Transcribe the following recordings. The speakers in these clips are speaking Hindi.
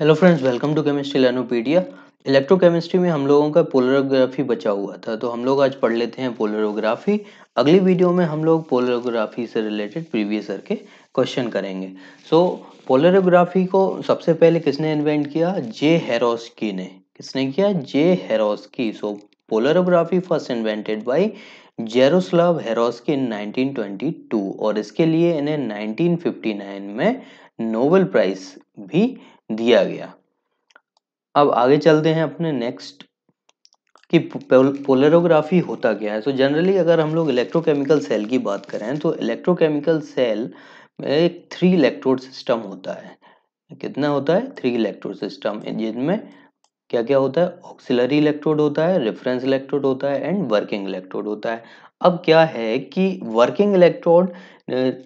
Hello friends welcome to chemistry Learnopedia electrochemistry में हम लोगों का पोलरोग्राफी बचा हुआ था तो हम लोग आज पढ़ लेते हैं पोलरोग्राफी। अगली वीडियो में हम लोग पोलरोग्राफी से रिलेटेड प्रीवियस ईयर के क्वेश्चन करेंगे। सो so, पोलरोग्राफी को सबसे पहले किसने इन्वेंट किया? जे हेरोस्की ने। किसने किया? J Heyrovsky so polarography first invented by Jaroslav Heyrovsky in 1922 और इसके लिए इन्हें 1959 में नोबेल प्राइज भी दिया गया। अब आगे चलते हैं अपने नेक्स्ट कि पोलरोग्राफी होता क्या है। तो जनरली अगर हम लोग इलेक्ट्रोकेमिकल सेल की बात करें तो इलेक्ट्रोकेमिकल सेल में एक थ्री इलेक्ट्रोड सिस्टम होता है। कितना होता है? थ्री इलेक्ट्रोड सिस्टम जिनमें क्या क्या होता है? ऑक्सिलरी इलेक्ट्रोड होता है रेफरेंस इलेक्ट्रोड होता है एंड वर्किंग इलेक्ट्रोड होता है। अब क्या है कि वर्किंग इलेक्ट्रोड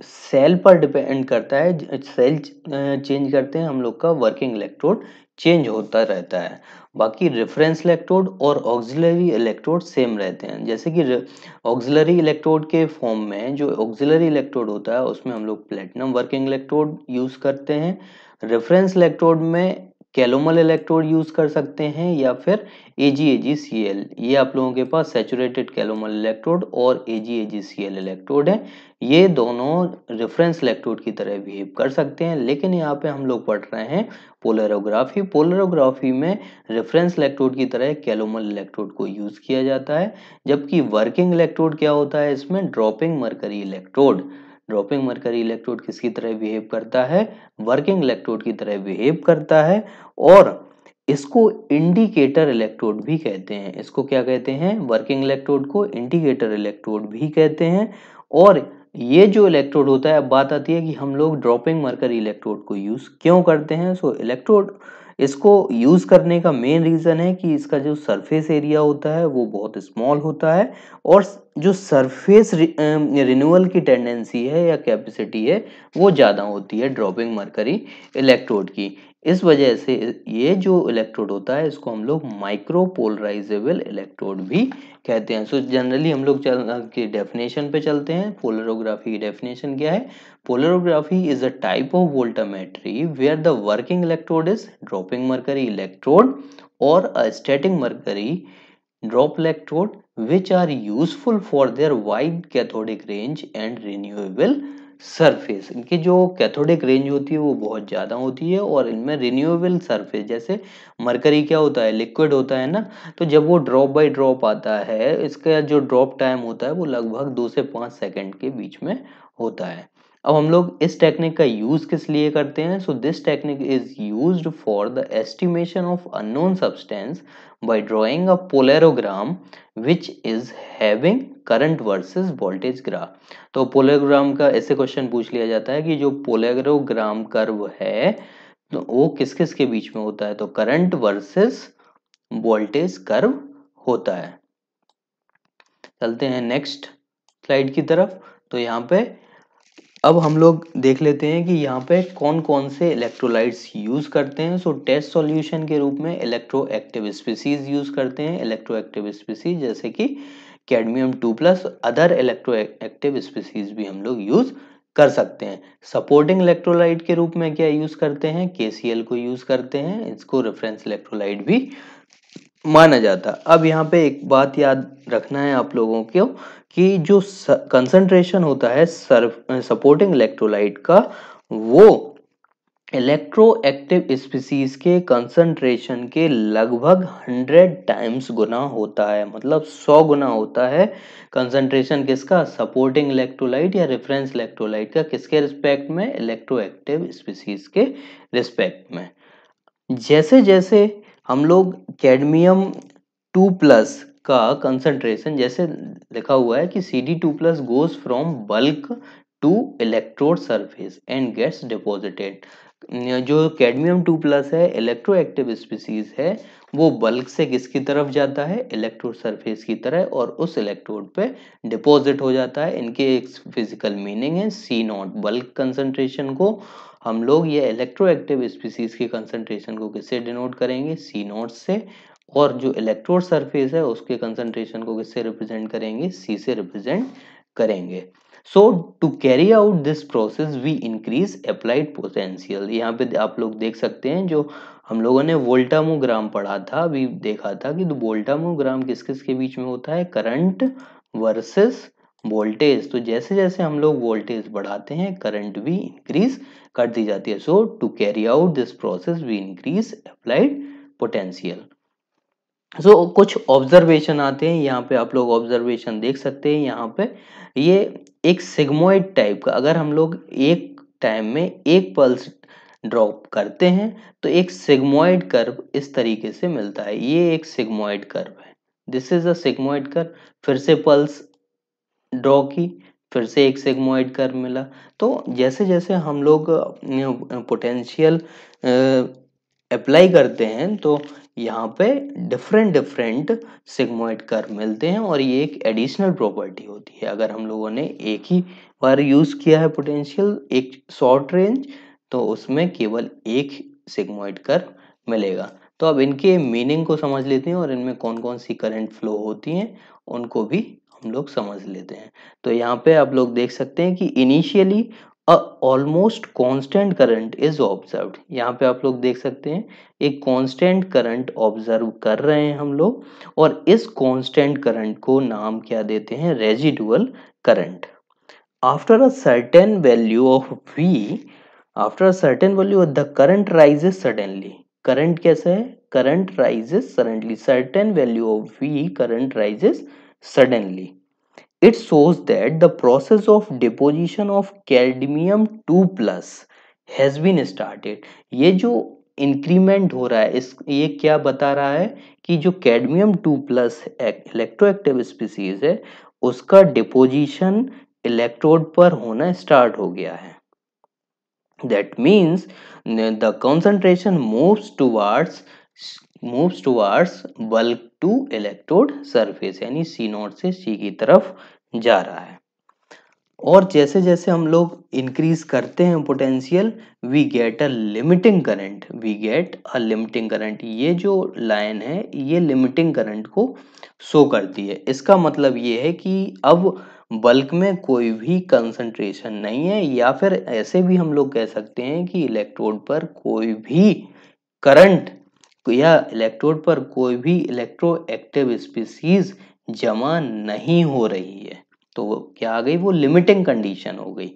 सेल पर डिपेंड करता है सेल चेंज करते हैं हम लोग का वर्किंग इलेक्ट्रोड चेंज होता रहता है। बाकी रेफरेंस इलेक्ट्रोड और ऑक्सिलरी इलेक्ट्रोड सेम रहते हैं। जैसे कि ऑक्सिलरी इलेक्ट्रोड के फॉर्म में जो ऑक्सिलरी इलेक्ट्रोड होता है, उसमें हम लोग प्लेटिनम वर्किंग इलेक्ट्रोड यूज़ करते हैं। रेफरेंस इलेक्ट्रोड में कैलोमल इलेक्ट्रोड यूज़ कर सकते हैं या फिर ए जी ए जी सी एल ये आप लोगों के पास सेचुरेटेड कैलोमल इलेक्ट्रोड और ए जी ए जी सी एल इलेक्ट्रोड है। ये दोनों रेफरेंस इलेक्ट्रोड की तरह बिहेव कर सकते हैं, लेकिन यहाँ पे हम लोग पढ़ रहे हैं पोलरोग्राफी पोलरोग्राफी में रेफरेंस इलेक्ट्रोड की तरह कैलोमल इलेक्ट्रोड को यूज़ किया जाता है, जबकि वर्किंग इलेक्ट्रोड क्या होता है? इसमें dropping mercury electrode dropping mercury electrode किसकी तरह बिहेव करता है? वर्किंग इलेक्ट्रोड की तरह बिहेव करता है और इसको इंडिकेटर इलेक्ट्रोड भी कहते हैं। इसको क्या कहते हैं? वर्किंग इलेक्ट्रोड को इंडिकेटर इलेक्ट्रोड भी कहते हैं और ये जो इलेक्ट्रोड होता है, अब बात आती है कि हम लोग ड्रॉपिंग मरकरी इलेक्ट्रोड को यूज़ क्यों करते हैं? सो, इलेक्ट्रोड इसको यूज़ करने का मेन रीजन है कि इसका जो सरफेस एरिया होता है, वो बहुत स्मॉल होता है और जो सरफेस रिन्यूअल की टेंडेंसी है या कैपेसिटी है वो ज़्यादा होती है ड्रॉपिंग मरकरी इलेक्ट्रोड की। इस वजह से ये जो इलेक्ट्रोड होता है इसको हम लोग माइक्रो पोलराइजेबल इलेक्ट्रोड भी कहते हैं। सो so, जनरली हम लोग चल के डेफिनेशन पे चलते हैं। पोलरोग्राफी की डेफिनेशन क्या है? Polarography is a type of voltammetry where the working electrode is dropping mercury electrode और a mercury drop electrode which are useful for their wide cathodic range and renewable surface इनकी जो कैथोडिक रेंज होती है, वो बहुत ज़्यादा होती है और इनमें रिन्यूएबल सरफेस जैसे मरकरी क्या होता है लिक्विड होता है ना तो जब वो ड्रॉप बाय ड्रॉप आता है, इसका जो ड्रॉप टाइम होता है, वो लगभग दो से पाँच सेकंड के बीच में होता है। अब हम लोग इस टेक्निक का यूज़ किस लिए करते हैं? So this technique is used for the estimation of unknown substance by drawing a polarogram which is having current versus voltage graph तो पोलोग्राम का ऐसे क्वेश्चन पूछ लिया जाता है कि जो पोलोग्राम कर्व है तो वो किस किस के बीच में होता है? तो करंट वर्सेस वोल्टेज कर्व होता है। चलते हैं नेक्स्ट स्लाइड की तरफ़। तो यहाँ पे अब हम लोग देख लेते हैं कि यहाँ पे कौन कौन से इलेक्ट्रोलाइट्स यूज़ करते हैं। सो टेस्ट सॉल्यूशन के रूप में इलेक्ट्रो एक्टिव स्पीसीज यूज़ करते हैं। इलेक्ट्रो एक्टिव स्पीसीज जैसे कि cadmium two plus other electroactive species भी हम लोग यूज़ कर सकते हैं। सपोर्टिंग इलेक्ट्रोलाइट के रूप में क्या यूज़ करते हैं? के को यूज़ करते हैं। इसको रेफरेंस इलेक्ट्रोलाइट भी माना जाता। अब यहाँ पे एक बात याद रखना है आप लोगों को कि जो कंसंट्रेशन होता है सपोर्टिंग इलेक्ट्रोलाइट का, वो इलेक्ट्रोएक्टिव स्पीसीज के कंसंट्रेशन के लगभग 100 टाइम्स गुना होता है। मतलब 100 गुना होता है कंसंट्रेशन किसका? सपोर्टिंग इलेक्ट्रोलाइट या रेफरेंस इलेक्ट्रोलाइट का, किसके रिस्पेक्ट में? इलेक्ट्रोएक्टिव स्पीसीज के रिस्पेक्ट में। जैसे जैसे हम लोग कैडमियम टू प्लस का कंसंट्रेशन जैसे लिखा हुआ है कि C D two plus goes from bulk to electrode surface and gets deposited जो कैडमियम टू प्लस है इलेक्ट्रोएक्टिव स्पीसीज है, वो बल्क से किसकी तरफ़ जाता है? इलेक्ट्रोड सरफेस की तरह और उस इलेक्ट्रोड पे डिपॉजिट हो जाता है। इनके एक फ़िज़िकल मीनिंग है सी नॉट बल्क कंसंट्रेशन को। हम लोग ये इलेक्ट्रोएक्टिव स्पीसीज की कंसंट्रेशन को किससे डिनोट करेंगे? सी नॉट से। और जो इलेक्ट्रोड सरफेस है, उसके कंसंट्रेशन को किससे रिप्रेजेंट करेंगे? सी से रिप्रेजेंट करेंगे। So to carry out this process we increase applied potential यहाँ पे आप लोग देख सकते हैं, जो हम लोगों ने वोल्टामोग्राम पढ़ा था, अभी देखा था कि वोल्टामोग्राम किस किस के बीच में होता है? करंट वर्सेस वोल्टेज तो जैसे जैसे हम लोग वोल्टेज बढ़ाते हैं करंट भी इंक्रीज कर दी जाती है। So to carry out this process we increase applied potential so कुछ ऑब्जर्वेशन आते हैं। यहाँ पे आप लोग ऑब्जर्वेशन देख सकते हैं। यहाँ पे ये एक सिग्मोइड टाइप का, अगर हम लोग एक टाइम में एक पल्स ड्रॉप करते हैं तो एक सिग्मोइड कर्व इस तरीके से मिलता है। ये एक सिग्मोइड कर्व है। This is a sigmoid curve फिर से पल्स ड्रॉ की, फिर से एक सेगमोइड कर्व मिला। तो जैसे जैसे हम लोग पोटेंशियल अप्लाई करते हैं तो यहाँ पे डिफरेंट डिफरेंट सिग्मोइड कर्व मिलते हैं और ये एक एडिशनल प्रॉपर्टी होती है। अगर हम लोगों ने एक ही बार यूज़ किया है पोटेंशियल एक शॉर्ट रेंज तो उसमें केवल एक सिग्मोइड कर्व मिलेगा। तो अब इनके मीनिंग को समझ लेते हैं और इनमें कौन कौन सी करंट फ्लो होती हैं, उनको भी हम लोग समझ लेते हैं। तो यहाँ पे आप लोग देख सकते हैं कि initially almost constant current is observe यहाँ पे आप लोग देख सकते हैं, एक कांस्टेंट करंट ऑब्ज़र्व कर रहे हैं हम लोग और इस कांस्टेंट करंट को नाम क्या देते हैं? Residual current after a certain value of V after a certain value the current rises suddenly current कैसा है? Current rises suddenly certain value of V current rises suddenly. It shows that the process of deposition of cadmium 2 plus has been started. ये जो इंक्रीमेंट हो रहा है, इस, ये क्या बता रहा है कि जो कैडमियम 2 प्लस इलेक्ट्रोएक्टिव स्पीसीज है, उसका डिपोजिशन इलेक्ट्रोड पर होना स्टार्ट हो गया है that means the concentration moves towards moves towards bulk to electrode surface यानी सी नोट से सी की तरफ़ जा रहा है। और जैसे जैसे हम लोग इंक्रीज करते हैं potential we get a limiting current we get a limiting current ये जो लाइन है, ये लिमिटिंग करंट को शो करती है। इसका मतलब ये है कि अब बल्क में कोई भी कंसंट्रेशन नहीं है, या फिर ऐसे भी हम लोग कह सकते हैं कि इलेक्ट्रोड पर कोई भी करंट या इलेक्ट्रोड पर कोई भी इलेक्ट्रोएक्टिव स्पीसीज जमा नहीं हो रही है। तो क्या आ गई? वो लिमिटिंग कंडीशन हो गई।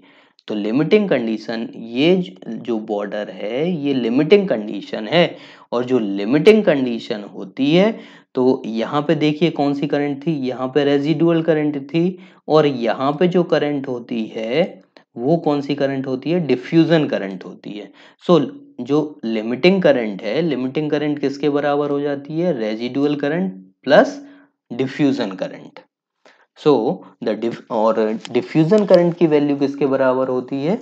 तो लिमिटिंग कंडीशन ये जो बॉर्डर है ये लिमिटिंग कंडीशन है। और जो लिमिटिंग कंडीशन होती है तो यहाँ पे देखिए कौन सी करंट थी? यहाँ पे रेजिडुअल करंट थी। और यहाँ पे जो करंट होती है वो कौन सी करंट होती है? डिफ्यूजन करंट होती है। सो so, जो लिमिटिंग करंट है लिमिटिंग करंट किसके बराबर हो जाती है? Residual current plus diffusion current so the और डिफ्यूजन करंट की वैल्यू किसके बराबर होती है?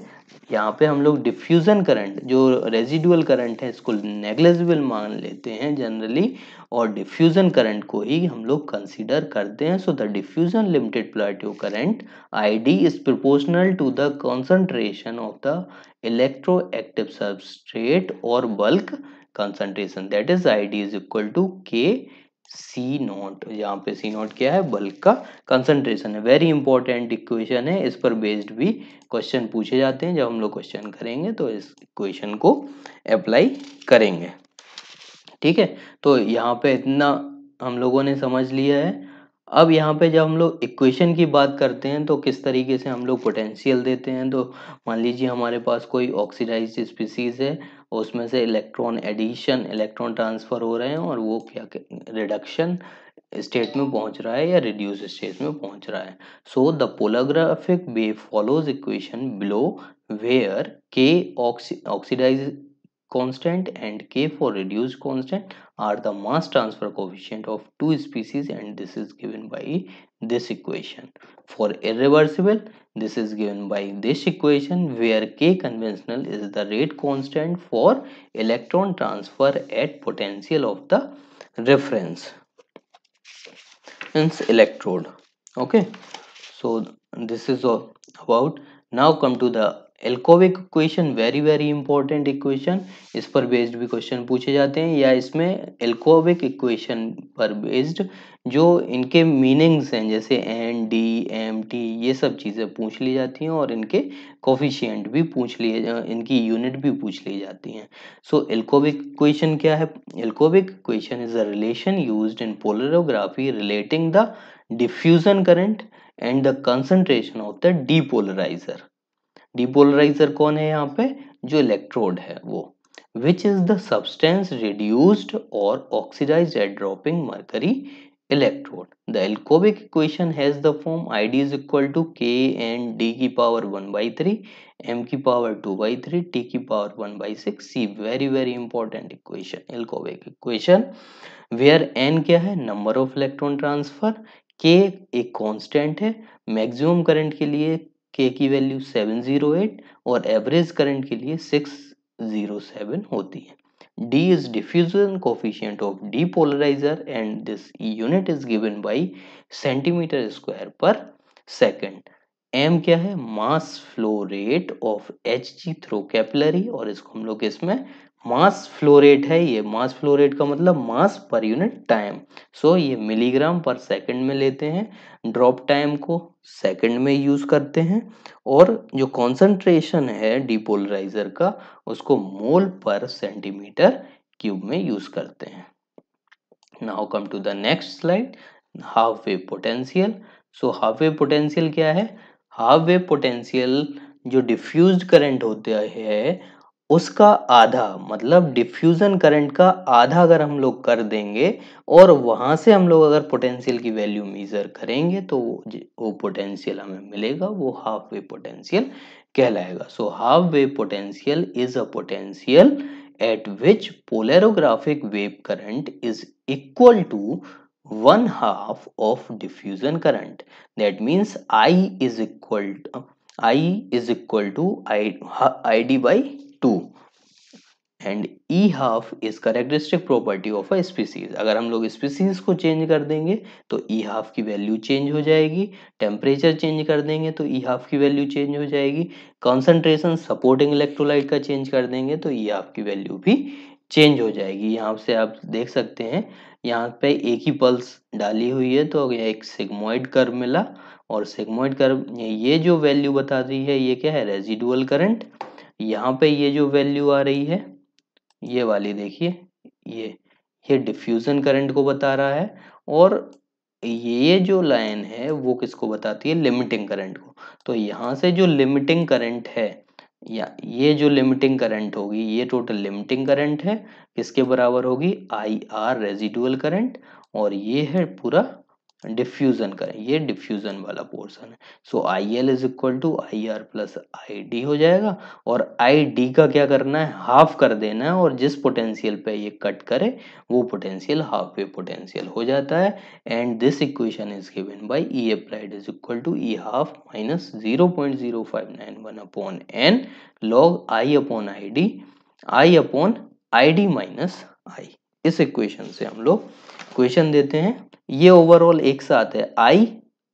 यहाँ पे हम लोग डिफ्यूजन करंट जो रेजिडुअल करंट है, इसको नेग्लेजिबल मान लेते हैं जनरली और डिफ्यूजन करंट को ही हम लोग कंसीडर करते हैं। So the diffusion limited plateau current ID is proportional to the concentration of the electroactive substrate और bulk concentration. That is id is equal to k C naught यहाँ पे सी नोट क्या है? बल्क का कंसंट्रेशन है। वेरी इंपॉर्टेंट इक्वेशन है। इस पर बेस्ड भी क्वेश्चन पूछे जाते हैं। जब हम लोग क्वेश्चन करेंगे तो इस इक्वेशन को अप्लाई करेंगे। ठीक है? तो यहाँ पे इतना हम लोगों ने समझ लिया है। अब यहाँ पे जब हम लोग इक्वेशन की बात करते हैं तो किस तरीके से हम लोग पोटेंशियल देते हैं? तो मान लीजिए हमारे पास कोई ऑक्सीडाइज स्पीसीज है, उसमें से इलेक्ट्रॉन एडिशन इलेक्ट्रॉन ट्रांसफ़र हो रहे हैं और वो क्या रिडक्शन स्टेट में पहुँच रहा है या रिड्यूस स्टेट में पहुँच रहा है। So the polarographic wave follows equation below where K oxidise constant and K for reduced constant are the mass transfer coefficient of two species and this is given by this equation. For irreversible, this is given by this equation where k conventional is the rate constant for electron transfer at potential of the reference. Hence electrode. Okay. So this is all about. Now come to the Ilkovic equation very very important equation इस पर बेस्ड भी क्वेश्चन पूछे जाते हैं, या इसमें एल्कोविक इक्वेशन पर बेस्ड जो इनके मीनिंग्स हैं, जैसे एन डी एम टी ये सब चीज़ें पूछ ली जाती हैं और इनके कोफिशियंट भी पूछ लिए, इनकी यूनिट भी पूछ ली जाती हैं। सो एल्कोविक इक्वेशन क्या है? Ilkovic equation is a relation use in polarography relating the diffusion current and the concentration of the depolariser depolariser कौन है यहाँ पे? जो इलेक्ट्रोड है वो which is the substance reduced और oxidised dropping mercury electrode the Ilkovic equation has the form I D is equal to K N D की power one by three M की power two by three T की power one by six C very very important equation Ilkovic equation where N क्या है? नंबर ऑफ़ इलेक्ट्रॉन ट्रांसफ़र के एक कॉन्स्टेंट है. मैक्सिमम करंट के लिए के की वैल्यू 708 और एवरेज करंट के लिए 607 होती है। D is diffusion coefficient of depolariser and this unit is given by centimetre square per second M क्या है? Mass flow rate of H G through capillary और इसको हम लोग इसमें मास फ्लो रेट है ये। मास फ्लो रेट का मतलब मास पर यूनिट टाइम। सो ये मिलीग्राम पर सेकंड में लेते हैं, ड्रॉप टाइम को सेकंड में यूज़ करते हैं, और जो कॉन्सेंट्रेशन है डिपोलराइजर का, उसको मोल पर सेंटीमीटर क्यूब में यूज़ करते हैं। Now come to the next slide half wave potential so half wave potential क्या है? हाफ़ वेव पोटेंशियल जो डिफ्यूज करंट होता है उसका आधा मतलब डिफ्यूजन करंट का आधा अगर हम लोग कर देंगे और वहाँ से हम लोग अगर पोटेंशियल की वैल्यू मेजर करेंगे तो वो पोटेंशियल हमें मिलेगा, वो हाफ़ वे पोटेंशियल कहलाएगा so half wave potential is a potential at which polarographic wave current is equal to one half of diffusion current that means I is equal I is equal to I I D by two and E half is characteristic property of a species अगर हम लोग स्पीसीज को चेंज कर देंगे तो ई e हाफ़ की वैल्यू चेंज हो जाएगी। टेम्परेचर चेंज कर देंगे तो ई e हाफ़ की वैल्यू चेंज हो जाएगी। कॉन्सेंट्रेशन सपोर्टिंग इलेक्ट्रोलाइट का चेंज कर देंगे तो ई e हाफ़ की वैल्यू भी चेंज हो जाएगी। यहाँ से आप देख सकते हैं, यहाँ पे एक ही पल्स डाली हुई है तो एक सिग्मोइड कर्व मिला। और सिग्मोइड कर्व ये जो वैल्यू बता रही है, ये क्या है? रेजिडुअल करंट यहाँ पे ये जो वैल्यू आ रही है, ये वाली देखिए, ये ये डिफ्यूजन करंट को बता रहा है और ये जो लाइन है वो किसको बताती है? लिमिटिंग करंट को। तो यहाँ से जो लिमिटिंग करंट है, या ये जो लिमिटिंग करंट होगी, ये टोटल लिमिटिंग करंट है, किसके बराबर होगी? आई आर रेजिडुअल करंट और ये है पूरा डिफ्यूजन करें, ये डिफ्यूजन वाला पोर्शन है। So I L is equal to I R plus I D हो जाएगा और आई डी का क्या करना है? हाफ़ कर देना है और जिस पोटेंशियल पे ये कट करे, वो पोटेंशियल हाफ़ वे पोटेंशियल हो जाता है। And this equation is given by E applied is equal to E half minus zero point zero five nine one upon N log I upon I D I upon I D minus I इस इक्वेशन से हम लोग क्वेश्चन देते हैं। ये ओवरऑल एक साथ है। I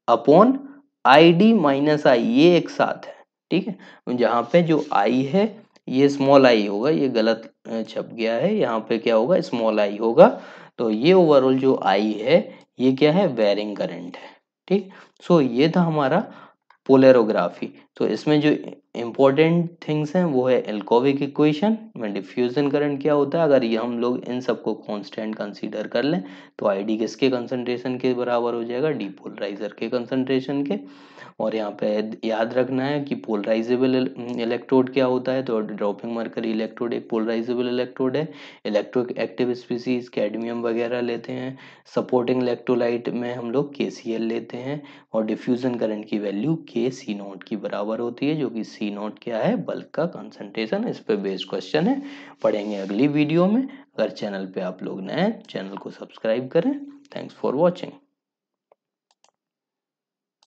upon I D minus I ये एक साथ है। ठीक है? जहाँ पे जो आई है ये स्मॉल आई होगा। ये गलत छप गया है। यहाँ पे क्या होगा? स्मॉल आई होगा। तो ये ओवरऑल जो आई है ये क्या है? वेरिंग करंट है। ठीक? सो so, ये था हमारा पोलेरोग्राफी। तो इसमें जो इम्पोर्टेंट थिंग्स हैं, वो है एल्कोविक इक्वेशन में डिफ्यूजन करंट क्या होता है। अगर ये हम लोग इन सबको कांस्टेंट कंसीडर कर लें तो आईडी किसके कंसंट्रेशन के बराबर हो जाएगा? डीपोलराइजर के कंसंट्रेशन के। और यहाँ पे याद रखना है कि पोलराइजेबल इलेक्ट्रोड क्या होता है? तो ड्रॉपिंग मरकरी इलेक्ट्रोड एक पोलराइजेबल इलेक्ट्रोड है। इलेक्ट्रो एक्टिव स्पीसीज कैडमियम वगैरह लेते हैं। सपोर्टिंग इलेक्ट्रोलाइट में हम लोग के लेते हैं। और डिफ्यूजन करंट की वैल्यू के सी नोट की बराबर होती है, जो कि सी नोट क्या है? बल्क का कंसनट्रेशन इस पर बेस्ड क्वेश्चन है। पढ़ेंगे अगली वीडियो में। अगर चैनल पे आप लोग नए चैनल को सब्सक्राइब करें। Thanks for watching